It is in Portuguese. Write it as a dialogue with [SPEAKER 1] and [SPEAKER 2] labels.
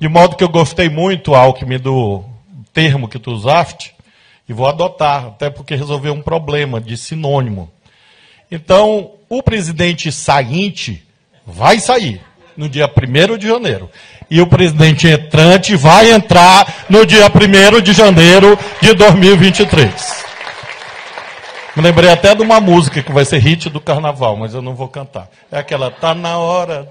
[SPEAKER 1] De modo que eu gostei muito, Alckmin, do termo que tu usaste, e vou adotar, até porque resolveu um problema de sinônimo. Então, o presidente sainte vai sair no dia 1 de janeiro. E o presidente entrante vai entrar no dia 1 de janeiro de 2023. Me lembrei até de uma música que vai ser hit do carnaval, mas eu não vou cantar. É aquela, tá na hora.